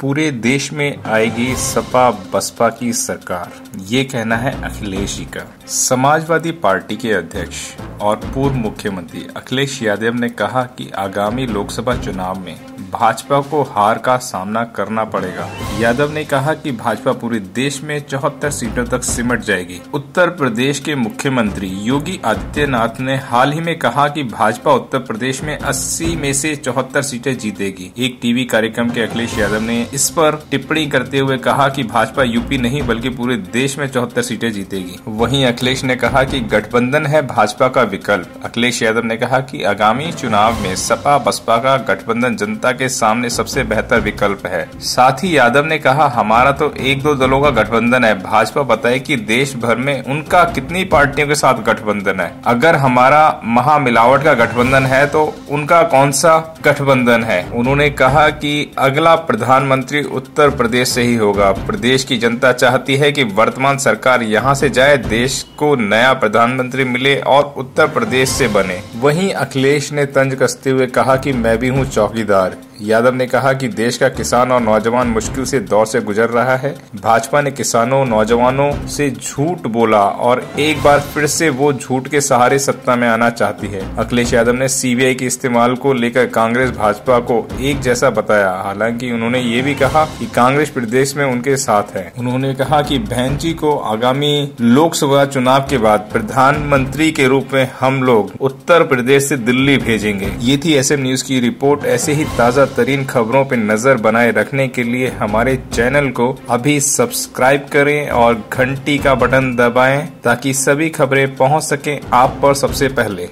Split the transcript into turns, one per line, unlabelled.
पूरे देश में आएगी सपा बसपा की सरकार। ये कहना है अखिलेश जी का। समाजवादी पार्टी के अध्यक्ष और पूर्व मुख्यमंत्री अखिलेश यादव ने कहा कि आगामी लोकसभा चुनाव में भाजपा को हार का सामना करना पड़ेगा। यादव ने कहा कि भाजपा पूरे देश में चौहत्तर सीटों तक सिमट जाएगी। उत्तर प्रदेश के मुख्यमंत्री योगी आदित्यनाथ ने हाल ही में कहा कि भाजपा उत्तर प्रदेश में 80 में से चौहत्तर सीटें जीतेगी। एक टीवी कार्यक्रम के अखिलेश यादव ने इस पर टिप्पणी करते हुए कहा कि भाजपा यूपी नहीं, बल्कि पूरे देश में चौहत्तर सीटें जीतेगी। वहीं अखिलेश ने कहा कि गठबंधन है भाजपा का विकल्प। अखिलेश यादव ने कहा कि आगामी चुनाव में सपा, बसपा का गठबंधन जनता के सामने सबसे बेहतर विकल्प है। साथ ही यादव ने कहा, हमारा तो एक दो दलों का गठबंधन है। भाजपा बताए कि देश भर में उनका कितनी पार्टियों के साथ गठबंधन है। अगर हमारा महामिलावट का गठबंधन है तो उनका कौन सा गठबंधन है? उन्होंने कहा कि अगला प्रधानमंत्री उत्तर प्रदेश से ही होगा। प्रदेश की जनता चाहती है कि वर्तमान सरकार यहाँ से जाए, देश को नया प्रधानमंत्री मिले और उत्तर प्रदेश से बने। वहीं अखिलेश ने तंज कसते हुए कहा कि मैं भी हूँ चौकीदार। यादव ने कहा कि देश का किसान और नौजवान मुश्किल से दौर से गुजर रहा है। भाजपा ने किसानों, नौजवानों से झूठ बोला और एक बार फिर से वो झूठ के सहारे सत्ता में आना चाहती है। अखिलेश यादव ने सीबीआई के इस्तेमाल को लेकर कांग्रेस, भाजपा को एक जैसा बताया। हालाँकि उन्होंने ये भी कहा कि कांग्रेस प्रदेश में उनके साथ है। उन्होंने कहा कि बहन को आगामी लोकसभा चुनाव के बाद प्रधानमंत्री के रूप में हम लोग उत्तर प्रदेश से दिल्ली भेजेंगे। ये थी एसएम न्यूज़ की रिपोर्ट। ऐसे ही ताज़ा तरीन खबरों पर नज़र बनाए रखने के लिए हमारे चैनल को अभी सब्सक्राइब करें और घंटी का बटन दबाएँ ताकि सभी खबरें पहुँच सकें आप पर सबसे पहले।